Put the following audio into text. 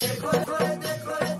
Décolle, décolle, décolle.